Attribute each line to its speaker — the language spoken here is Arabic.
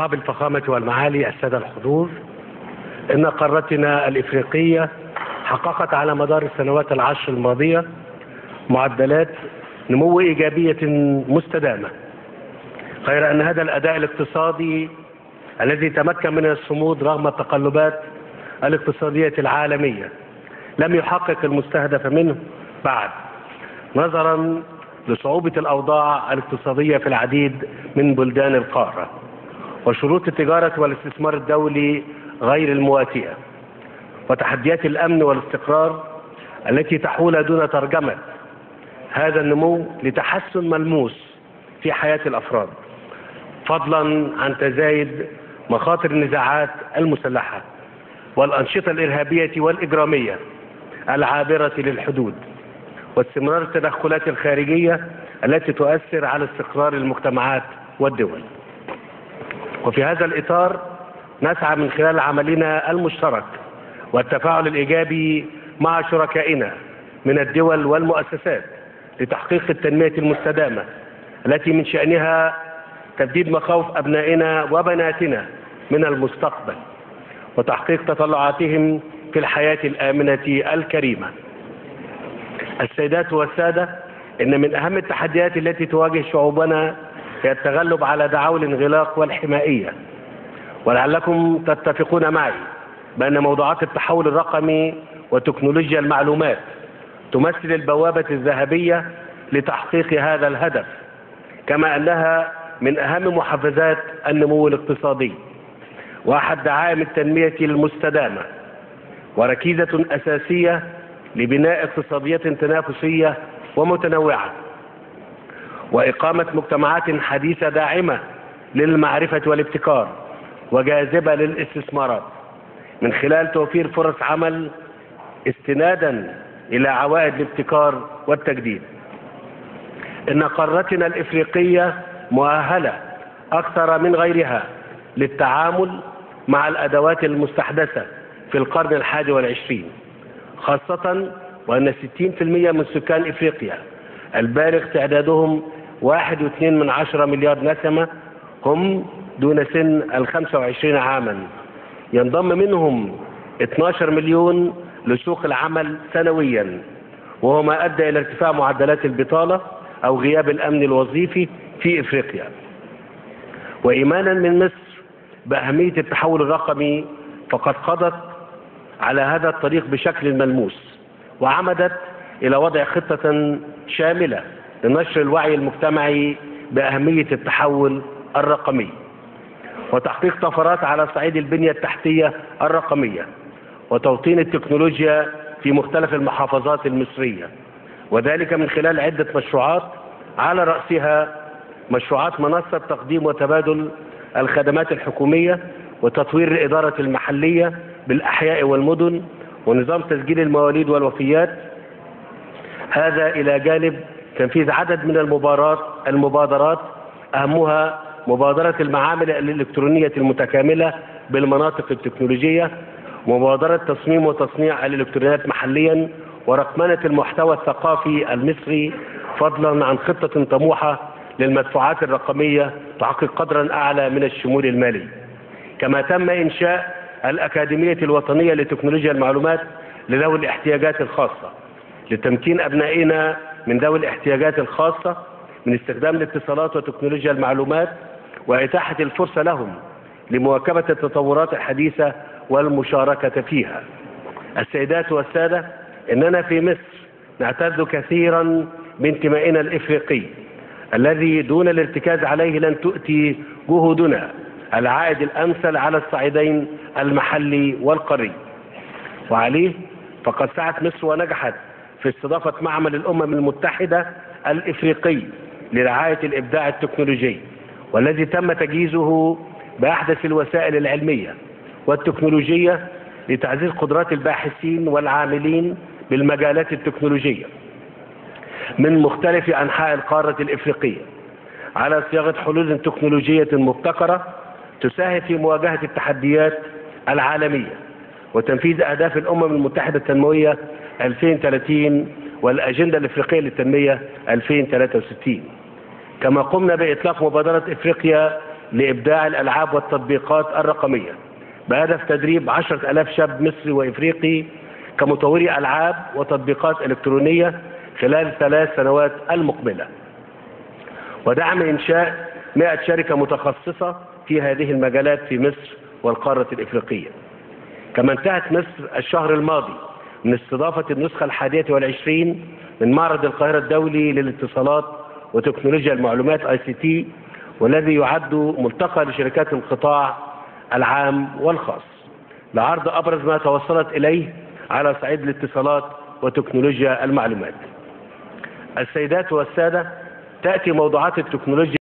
Speaker 1: أصحاب الفخامة والمعالي السادة الحضور إن قارتنا الإفريقية حققت على مدار السنوات العشر الماضية معدلات نمو إيجابية مستدامة غير أن هذا الأداء الاقتصادي الذي تمكن من الصمود رغم التقلبات الاقتصادية العالمية لم يحقق المستهدف منه بعد نظرا لصعوبة الأوضاع الاقتصادية في العديد من بلدان القارة. وشروط التجارة والاستثمار الدولي غير المواتية وتحديات الأمن والاستقرار التي تحول دون ترجمة. هذا النمو لتحسن ملموس في حياة الأفراد فضلا عن تزايد مخاطر النزاعات المسلحة والأنشطة الإرهابية والإجرامية العابرة للحدود واستمرار التدخلات الخارجية التي تؤثر على استقرار المجتمعات والدول. وفي هذا الإطار نسعى من خلال عملنا المشترك والتفاعل الإيجابي مع شركائنا من الدول والمؤسسات لتحقيق التنمية المستدامة التي من شأنها تسديد مخاوف أبنائنا وبناتنا من المستقبل وتحقيق تطلعاتهم في الحياة الآمنة الكريمة. السيدات والسادة إن من أهم التحديات التي تواجه شعوبنا هي التغلب على دعاوى الانغلاق والحمائية ولعلكم تتفقون معي بأن موضوعات التحول الرقمي وتكنولوجيا المعلومات تمثل البوابة الذهبية لتحقيق هذا الهدف كما أنها من أهم محفزات النمو الاقتصادي. وأحد دعائم التنمية المستدامة وركيزة أساسية لبناء اقتصادية تنافسية ومتنوعة. وإقامة مجتمعات حديثة داعمة للمعرفة والابتكار وجاذبة للاستثمارات. من خلال توفير فرص عمل استنادا إلى عوائد الابتكار والتجديد. إن قارتنا الإفريقية مؤهلة أكثر من غيرها للتعامل مع الأدوات المستحدثة في القرن الحادي والعشرين خاصة وأن 60% من سكان إفريقيا البالغ تعدادهم واحد واثنين من عشرة مليار نسمة هم دون سن الخمسة وعشرين عاما. ينضم منهم 12 مليون لسوق العمل سنويا وهو ما أدى إلى ارتفاع معدلات البطالة أو غياب الأمن الوظيفي في إفريقيا. وإيمانا من مصر بأهمية التحول الرقمي فقد قضت على هذا الطريق بشكل ملموس وعمدت إلى وضع خطة شاملة لنشر الوعي المجتمعي بأهمية التحول الرقمي وتحقيق طفرات على صعيد البنية التحتية الرقمية وتوطين التكنولوجيا في مختلف المحافظات المصرية. وذلك من خلال عدة مشروعات على رأسها مشروعات منصة تقديم وتبادل الخدمات الحكومية وتطوير الإدارة المحلية بالأحياء والمدن ونظام تسجيل المواليد والوفيات. هذا إلى جانب تنفيذ عدد من المبارات المبادرات. أهمها مبادرة المعامل الإلكترونية المتكاملة بالمناطق التكنولوجية مبادرة تصميم وتصنيع الإلكترونيات محليا ورقمنة المحتوى الثقافي المصري فضلا عن خطة طموحة للمدفوعات الرقمية تحقق قدرا أعلى من الشمول المالي. كما تم إنشاء الأكاديمية الوطنية لتكنولوجيا المعلومات لذوي الاحتياجات الخاصة لتمكين أبنائنا من ذوي الاحتياجات الخاصة من استخدام الاتصالات وتكنولوجيا المعلومات وإتاحة الفرصة لهم لمواكبة التطورات الحديثة والمشاركة فيها. السيدات والسادة إننا في مصر نعتز كثيرا بانتمائنا الإفريقي الذي دون الارتكاز عليه لن تؤتي جهودنا العائد الأمثل على الصعيدين المحلي والقاري وعليه فقد سعت مصر ونجحت في استضافة معمل الأمم المتحدة الإفريقي لرعاية الإبداع التكنولوجي والذي تم تجهيزه بأحدث الوسائل العلمية والتكنولوجية لتعزيز قدرات الباحثين والعاملين بالمجالات التكنولوجية من مختلف أنحاء القارة الإفريقية على صياغة حلول تكنولوجية مبتكرة تساهم في مواجهة التحديات العالمية وتنفيذ أهداف الأمم المتحدة التنموية 2030 والأجندة الإفريقية للتنمية 2063 كما قمنا بإطلاق مبادرة إفريقيا لإبداع الألعاب والتطبيقات الرقمية بهدف تدريب عشرة ألاف شاب مصري وإفريقي كمطوري ألعاب وتطبيقات إلكترونية خلال الثلاث سنوات المقبلة. ودعم إنشاء 100 شركة متخصصة في هذه المجالات في مصر والقارة الإفريقية. كما انتهت مصر الشهر الماضي من استضافة النسخة الحادية والعشرين من معرض القاهرة الدولي للاتصالات وتكنولوجيا المعلومات ICT والذي يعد ملتقى لشركات القطاع العام والخاص. لعرض أبرز ما توصلت إليه على صعيد الاتصالات وتكنولوجيا المعلومات. السيدات والسادة تأتي موضوعات التكنولوجيا